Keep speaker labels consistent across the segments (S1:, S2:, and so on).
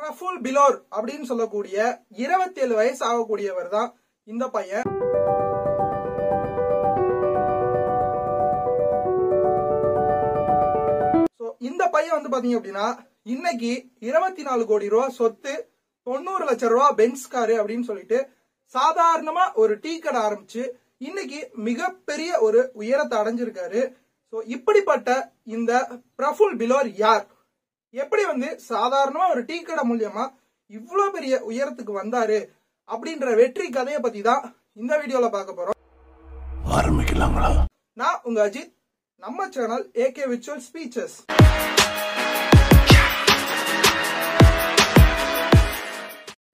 S1: பிரஃபுல் பிலோர் அப்படின்னு சொல்லக்கூடிய இருபத்தி ஏழு வயசு ஆகக்கூடியவர் தான் இந்த பையன். இந்த பையன் வந்து பாத்தீங்க அப்படின்னா இன்னைக்கு இருபத்தி நாலு கோடி ரூபா சொத்து தொண்ணூறு லட்சம் ரூபா பென்ஸ் காரு அப்படின்னு சொல்லிட்டு சாதாரணமா ஒரு டீ கடை ஆரம்பிச்சு இன்னைக்கு மிகப்பெரிய ஒரு உயரத்தை அடைஞ்சிருக்காரு. ஸோ இப்படிப்பட்ட இந்த பிரஃபுல் பிலோர் யார்? எப்படி வந்து சாதாரணமா ஒரு டீ கடை மூலியமா இவ்வளவு பெரிய உயரத்துக்கு வந்தாரு அப்படின்ற வெற்றி கதையை பத்தி தான் இந்த வீடியோல பார்க்க போறோம்.
S2: ஆரம்பிக்கலாங்களா?
S1: நான் உங்க அஜித் நம்ம சேனல் ஏகே விச்சுவல் ஸ்பீச்சஸ்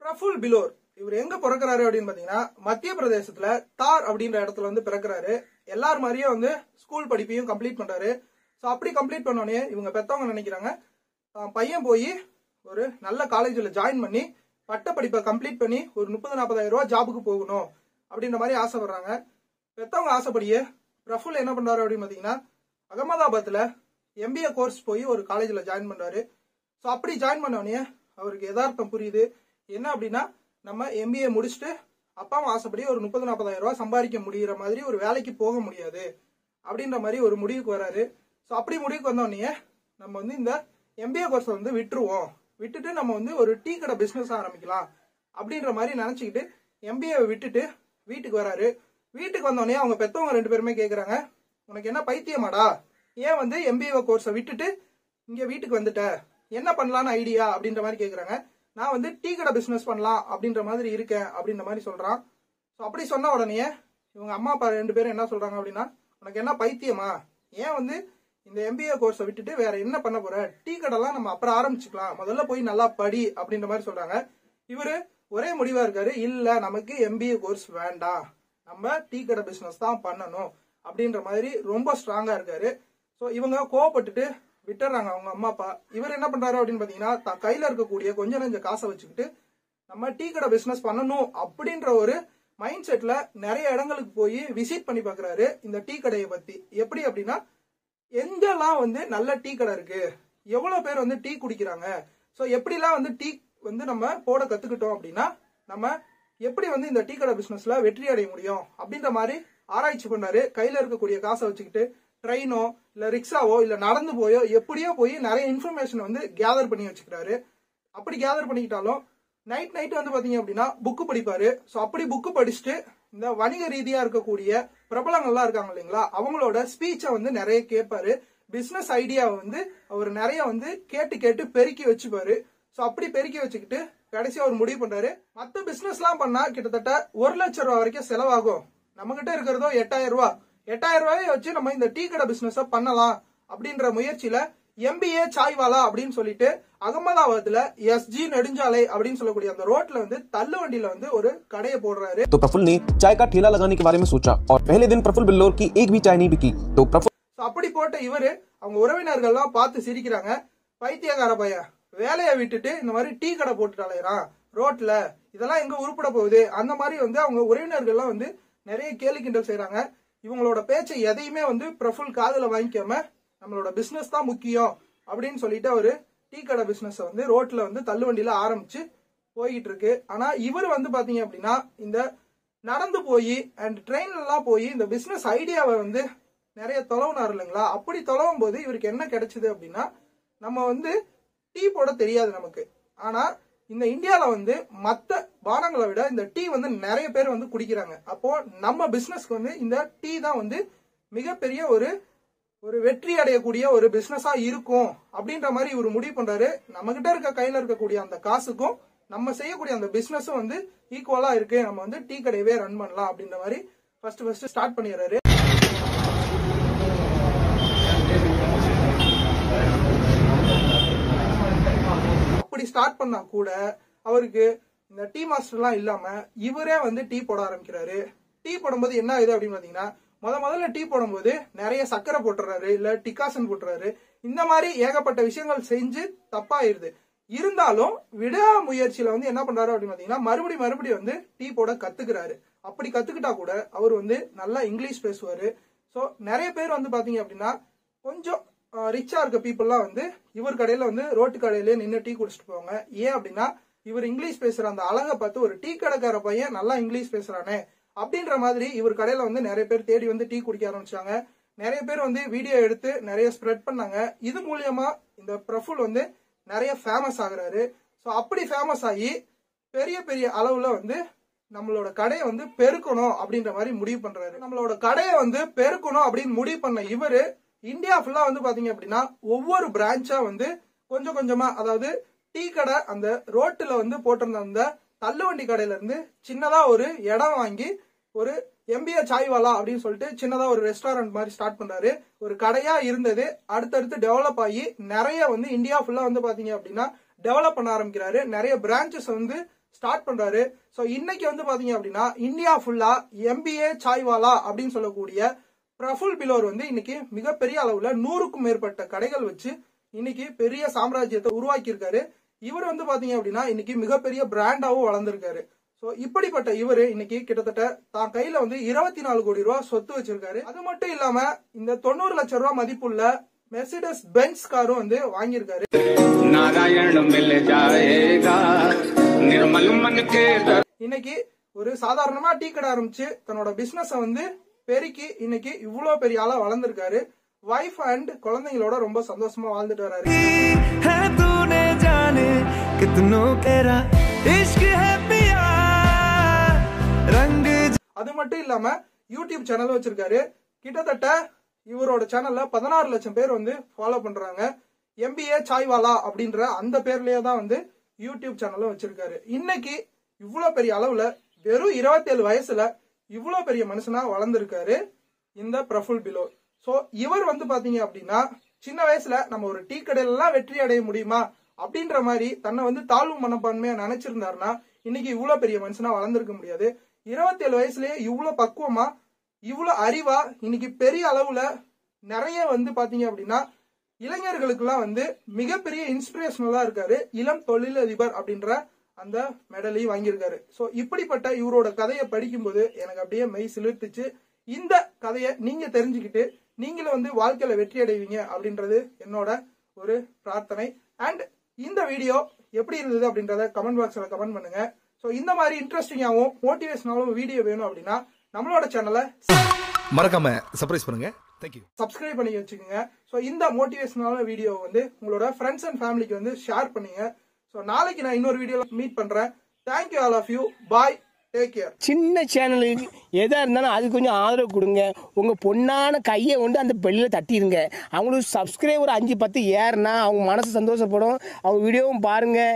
S1: பிரஃபுல் பிலோர் இவர் எங்க பிறக்கிறாரு அப்படின்னு பாத்தீங்கன்னா மத்திய பிரதேசத்துல தார் அப்படின்ற இடத்துல வந்து பிறக்கிறாரு. எல்லார் மாதிரியே வந்து ஸ்கூல் படிப்பையும் கம்ப்ளீட் பண்றாரு. ஸோ அப்படி கம்ப்ளீட் பண்ணோடனே இவங்க பெத்தவங்க நினைக்கிறாங்க. பையன் போய் ஒரு நல்ல காலேஜில் ஜாயின் பண்ணி பட்ட படிப்பை கம்ப்ளீட் பண்ணி ஒரு முப்பது நாற்பதாயிரம் ரூபா ஜாபுக்கு போகணும் அப்படின்ற மாதிரி ஆசைப்படுறாங்க. பெத்தவங்க ஆசைப்படியே பிரஃபுல் என்ன பண்றாரு அப்படின்னு பார்த்தீங்கன்னா அகமதாபாத்தில் எம்பிஏ கோர்ஸ் போய் ஒரு காலேஜில் ஜாயின் பண்ணுறாரு ஸோ அப்படி ஜாயின் பண்ணோடனே அவருக்கு எதார்த்தம் புரியுது. என்ன அப்படின்னா நம்ம எம்பிஏ முடிச்சுட்டு அப்பாவும் ஆசைப்படி ஒரு முப்பது நாற்பதாயிரம் ரூபா சம்பாதிக்க முடிகிற மாதிரி ஒரு வேலைக்கு போக முடியாது அப்படின்ற மாதிரி ஒரு முடிவுக்கு வராரு. ஸோ அப்படி முடிவுக்கு வந்தோடனே நம்ம வந்து இந்த எம்பிஏ கோர்ஸை வந்து விட்டுருவோம். விட்டுட்டு நம்ம வந்து ஒரு டீ கடை பிஸ்னஸ் ஆரம்பிக்கலாம் அப்படின்ற மாதிரி நினச்சிக்கிட்டு எம்பிஏ விட்டுட்டு வீட்டுக்கு வராரு. வீட்டுக்கு வந்தோடனே அவங்க பெத்தவங்க ரெண்டு பேருமே கேட்குறாங்க உனக்கு என்ன பைத்தியமாடா? ஏன் வந்து எம்பிஏ கோர்ஸை விட்டுட்டு இங்கே வீட்டுக்கு வந்துட்ட? என்ன பண்ணலான்னு ஐடியா அப்படின்ற மாதிரி கேட்குறாங்க நான் வந்து டீ கடை பிஸ்னஸ் பண்ணலாம் அப்படின்ற மாதிரி இருக்கேன் அப்படின்ற மாதிரி சொல்கிறான் ஸோ அப்படி சொன்ன உடனே இவங்க அம்மா அப்பா ரெண்டு பேரும் என்ன சொல்கிறாங்க அப்படின்னா உனக்கு என்ன பைத்தியமா? ஏன் வந்து இந்த எம்பிஏ கோர்ஸை விட்டுட்டு வேற என்ன பண்ண போற? டீ கடைலாம் நம்ம அப்புறம் ஆரம்பிச்சுக்கலாம். முதல்ல போய் நல்லா படி அப்படின்ற மாதிரி சொல்றாங்க. இவரு ஒரே முடிவா இருக்காரு. இல்ல நமக்கு எம்பிஏ கோர்ஸ் வேண்டாம். நம்ம டீ கடை பிசினஸ் தான் பண்ணணும் அப்படின்ற மாதிரி ரொம்ப ஸ்ட்ராங்கா இருக்காரு. ஸோ இவங்க கோவப்பட்டுட்டு விட்டுறாங்க அவங்க அம்மா அப்பா. இவர் என்ன பண்றாரு அப்படின்னு பாத்தீங்கன்னா கையில இருக்கக்கூடிய கொஞ்ச நெஞ்ச காசை வச்சுக்கிட்டு நம்ம டீ கடை பிசினஸ் பண்ணணும் அப்படின்ற ஒரு மைண்ட் செட்ல நிறைய இடங்களுக்கு போய் விசிட் பண்ணி பாக்குறாரு இந்த டீ கடையை பத்தி. எப்படி அப்படின்னா எங்கெல்லாம் வந்து நல்ல டீ கடை இருக்கு? எவ்வளவு பேர் வந்து டீ குடிக்கிறாங்க? ஸோ எப்படிலாம் வந்து டீ வந்து நம்ம போட கத்துக்கிட்டோம் அப்படின்னா நம்ம எப்படி வந்து இந்த டீ கடை பிசினஸ்ல வெற்றி அடைய முடியும்? அப்படின்ற மாதிரி ஆராய்ச்சி பண்ணாரு. கையில இருக்கக்கூடிய காசை வச்சுக்கிட்டு ட்ரெயினோ இல்ல ரிக்ஷாவோ இல்ல நடந்து போயோ எப்படியோ போய் நிறைய இன்ஃபர்மேஷன் வந்து கேதர் பண்ணி வச்சுக்கிறாரு. அப்படி கேதர் பண்ணிக்கிட்டாலும் நைட் நைட் வந்து பாத்தீங்க அப்படின்னா புக்கு படிப்பாரு. ஸோ அப்படி புக்கு படிச்சுட்டு இந்த வணிக ரீதியா இருக்கக்கூடிய பிரபலங்கள்லாம் இருக்காங்க இல்லைங்களா? அவங்களோட ஸ்பீச்சை வந்து நிறைய கேட்பாரு. பிசினஸ் ஐடியாவை வந்து அவர் நிறைய வந்து கேட்டு கேட்டு பெருக்கி வச்சுப்பாரு. ஸோ அப்படி பெருக்கி வச்சுக்கிட்டு கடைசியா அவர் முடிவு பண்றாரு. மற்ற பிசினஸ்லாம் பண்ணா கிட்டத்தட்ட ஒரு லட்சம் ரூபாய் வரைக்கும் செலவாகும். நம்ம கிட்ட இருக்கிறதோ எட்டாயிரம் ரூபாய் எட்டாயிரம் ரூபாயை வச்சு நம்ம இந்த டீ கடை பிசினஸ் பண்ணலாம் அப்படின்ற முயற்சியில எம்பிஏ சாய்வாலா அப்படின்னு சொல்லிட்டு அகமதாபாத்ல எஸ்ஜி நெடுஞ்சாலை அப்படின்னு சொல்லக்கூடிய அந்த ரோட்ல வந்து தள்ளு வண்டியில வந்து ஒரு கடையை போடுறாரு
S3: तो प्रफुल्ल ने चाय का ठेला लगाने के बारे में सोचा और पहले दिन प्रफुल्ल बिल्लोर की एक भी चाय नहीं बिकी तो प्रफुल्ल
S1: So, அப்படி போட்ட இவரு அவங்க உறவினர்கள்லாம் பார்த்து சிரிக்கிறாங்க பைத்தியக்கார பையன் வேலையை விட்டுட்டு இந்த மாதிரி டீ கடை போட்டுட்டாலேறான் ரோட்ல இதெல்லாம் எங்க உருப்பட போகுது அந்த மாதிரி வந்து அவங்க உறவினர்கள்லாம் வந்து நிறைய கேலி கிண்டல் செய்றாங்க இவங்களோட பேச்சை எதையுமே வந்து பிரஃபுல் காதுல வாங்கிக்காம நம்மளோட பிசினஸ் தான் முக்கியம் அப்படின்னு சொல்லிட்டு அவரு டீ கடை பிசினஸ் வந்து ரோட்ல வந்து தள்ளுவண்டியில ஆரம்பிச்சு போய்கிட்டு இருக்கு ஆனா இவர் வந்து பாத்தீங்க அப்படின்னா இந்த நடந்து போய் அண்ட் ட்ரெயின்லாம் போய் இந்த பிசினஸ் ஐடியாவை வந்து நிறைய தொலைவுனார் இல்லைங்களா? அப்படி தொலைவும் போது இவருக்கு என்ன கிடைச்சது அப்படின்னா நம்ம வந்து டீ போட தெரியாது நமக்கு. ஆனா இந்த இந்தியால வந்து மத்த பானங்களை விட இந்த டீ வந்து நிறைய பேர் வந்து குடிக்கிறாங்க. அப்போ நம்ம பிசினஸ்க்கு வந்து இந்த டீ தான் வந்து மிகப்பெரிய ஒரு ஒரு வெற்றி அடையக்கூடிய ஒரு பிசினஸா இருக்கும் அப்படின்ற மாதிரி இவர் முடிவு பண்றாரு. நம்ம கிட்ட இருக்க கையில இருக்கக்கூடிய அந்த காசுக்கும் நம்ம செய்யக்கூடிய அந்த பிசினஸும் வந்து ஈக்குவலா இருக்கு. நம்ம வந்து டீ கடையவே ரன் பண்ணலாம் அப்படின்ற மாதிரி ஃபர்ஸ்ட் ஃபர்ஸ்ட் ஸ்டார்ட் பண்ணிடுறாரு. அப்படி ஸ்டார்ட் பண்ணா கூட அவருக்கு இந்த டீ மாஸ்டர்லாம் இல்லாம இவரே வந்து டீ போட ஆரம்பிக்கிறாரு. டீ போடும்போது என்ன ஆகுது அப்படின்னு பாத்தீங்கன்னா முத முதல்ல டீ போடும்போது நிறைய சர்க்கரை போட்டுறாரு இல்ல டிகாசன் போட்டுறாரு. இந்த மாதிரி ஏகப்பட்ட விஷயங்கள் செஞ்சு தப்பாயிருது. இருந்தாலும் விடாமுயற்சியில வந்து என்ன பண்றாரு அப்படின்னு பாத்தீங்கன்னா மறுபடியும் மறுபடியும் வந்து டீ போட கத்துக்கிறாரு. அப்படி கத்துக்கிட்டா கூட அவர் வந்து நல்லா இங்கிலீஷ் பேசுவாரு. ஸோ நிறைய பேர் வந்து பாத்தீங்க அப்படின்னா கொஞ்சம் ரிச்சா இருக்க பீப்புள்லாம் வந்து இவர் கடையில வந்து ரோட்டு கடையிலேயே நின்று டீ குடிச்சிட்டு போவாங்க. ஏன் அப்படின்னா இவர் இங்கிலீஷ் பேசுற அந்த அழகை பார்த்து ஒரு டீ கடைக்கார பையன் நல்லா இங்கிலீஷ் பேசுறானே. அப்படின்ற மாதிரி இவர் கடையில வந்து நிறைய பேர் தேடி வந்து டீ குடிக்க ஆரம்பிச்சாங்க. நிறைய பேர் வந்து வீடியோ எடுத்து நிறைய ஸ்ப்ரெட் பண்ணாங்க. இது மூலியமா இந்த பிரஃபுல் வந்து நிறைய ஃபேமஸ் ஆகுறாரு. ஸோ அப்படி ஃபேமஸ் ஆகி பெரிய பெரிய அளவுல வந்து நம்மளோட கடையை வந்து பெருக்கணும் அப்படின்ற மாதிரி முடிவு பண்றாரு. நம்மளோட கடையை வந்து பெருக்கணும் அப்படின்னு முடிவு பண்ண இவரு இந்தியா ஃபுல்லா வந்து பாத்தீங்க அப்படின்னா ஒவ்வொரு பிரான்ச்சா வந்து கொஞ்சம் கொஞ்சமா அதாவது டீ கடை அந்த ரோட்டுல வந்து போட்டிருந்த அந்த தள்ளுவண்டி கடையில இருந்து சின்னதா ஒரு இடம் வாங்கி ஒரு எம்பிஏ சாய்வாலா அப்படின்னு சொல்லிட்டு சின்னதா ஒரு ரெஸ்டாரண்ட் மாதிரி ஸ்டார்ட் பண்றாரு. ஒரு கடையா இருந்தது. அடுத்தடுத்து டெவலப் ஆகி நிறைய வந்து இந்தியா ஃபுல்லா வந்து பாத்தீங்க அப்படின்னா டெவலப் பண்ண ஆரம்பிக்கிறாரு. நிறைய பிரான்ச்சஸ் வந்து ஸ்டார்ட் பண்றாரு. ஸோ இன்னைக்கு வந்து பாத்தீங்க அப்படின்னா இந்தியா ஃபுல்லா எம்பிஏ சாய்வாலா அப்படின்னு சொல்லக்கூடிய பிரஃபுல் பிலோர் வந்து இன்னைக்கு மிகப்பெரிய அளவுல நூறுக்கும் மேற்பட்ட கடைகள் வச்சு இன்னைக்கு பெரிய சாம்ராஜ்யத்தை உருவாக்கி இருக்காரு இவர் வந்து பாத்தீங்க அப்படின்னா இன்னைக்கு மிகப்பெரிய பிராண்டாவும் வளர்ந்திருக்காரு. சோ இப்படிப்பட்ட இவரு இன்னைக்கு கிட்டத்தட்ட தான் கையில வந்து இருபத்தி நாலு கோடி ரூபாய் சொத்து வச்சிருக்காரு. அது மட்டும் இல்லாம இந்த தொண்ணூறு லட்சம் ரூபாய் மதிப்புள்ள மெர்சிடஸ் பென்ஸ் காரும் வந்து வாங்கியிருக்காரு. இன்னைக்கு ஒரு சாதாரணமா டீ கடை ஆரம்பிச்சு தன்னோட பிசினஸ வந்து பெருக்கி இன்னைக்கு இவ்வளவு பெரிய ஆளா வளர்ந்துருக்காரு. வைஃப் அண்ட் குழந்தைங்களோட ரொம்ப சந்தோஷமா வாழ்ந்துட்டு வராரு. அது மட்டும் இல்லாம யூடியூப் சேனல் வச்சிருக்காரு. கிட்டத்தட்ட இவரோட சேனல்ல பதினாறு லட்சம் பேர் வந்து ஃபாலோ பண்றாங்க. எம்பிஏ சாய்வாலா அப்படின்ற அந்த பேர்லயே தான் வந்து யூடியூப் சேனலும் வச்சிருக்காரு. இன்னைக்கு இவ்வளவு பெரிய அளவுல வெறும் 27 வயசுல இவ்வளவு பெரிய மனுஷனா வளர்ந்துருக்காரு இந்த பிரஃபுல் பிலோ. சோ இவர் வந்து பாத்தீங்க அப்படின்னா சின்ன வயசுல நம்ம ஒரு டீ கடையில எல்லாம் வெற்றி அடைய முடியுமா அப்படின்ற மாதிரி தன்னை வந்து தாழ்வு மனப்பான்மையா நினைச்சிருந்தாருன்னா இன்னைக்கு இவ்வளவு பெரிய மனுஷனா வளர்ந்துருக்க முடியாது. 27 வயசுலயே இவ்வளோ பக்குவமா இவ்வளோ அறிவா இன்னைக்கு பெரிய அளவுல நிறைய வந்து பாத்தீங்க அப்படின்னா இளைஞர்களுக்கெல்லாம் வந்து மிகப்பெரிய இன்ஸ்பிரேஷனலா இருக்காரு. இளம் தொழிலதிபர் அப்படின்ற அந்த மெடலையும் வாங்கியிருக்காரு. ஸோ இப்படிப்பட்ட இவரோட கதையை படிக்கும்போது எனக்கு அப்படியே மெய் சிலிர்த்துச்சு. இந்த கதையை நீங்க தெரிஞ்சுக்கிட்டு நீங்களும் வந்து வாழ்க்கையில வெற்றி அடைவீங்க அப்படின்றது என்னோட ஒரு பிரார்த்தனை. அண்ட் இந்த வீடியோ எப்படி இருந்தது அப்படின்றத கமெண்ட் பாக்ஸ்ல கமெண்ட் பண்ணுங்க. சோ இந்த மாதிரி இன்ட்ரெஸ்டிங்காகவும் மோட்டிவேஷனாலும் வீடியோ வேணும் அப்படின்னா நம்மளோட சேனலை
S4: மறக்காம சர்ப்ரைஸ் பண்ணுங்க. தேங்க்யூ
S1: சப்ஸ்கிரைப் பண்ணி வச்சுக்கோங்க. ஸோ இந்த மோட்டிவேஷனான வீடியோ வந்து உங்களோட ஃப்ரெண்ட்ஸ் அண்ட் ஃபேமிலிக்கு வந்து ஷேர் பண்ணுங்க. ஸோ நாளைக்கு நான் இன்னொரு வீடியோவில் மீட் பண்றேன். Thank you all of you bye take care
S5: சின்ன சேனலுக்கு எதாக இருந்தாலும் அது கொஞ்சம் ஆதரவு கொடுங்க. உங்கள் பொண்ணான கையை கொண்டு அந்த பெல்லில் தட்டிடுங்க. அவங்களுக்கு சப்ஸ்கிரைபர் அஞ்சு பத்து ஏறுனா அவங்க மனசு சந்தோஷப்படும். அவங்க வீடியோவும் பாருங்கள்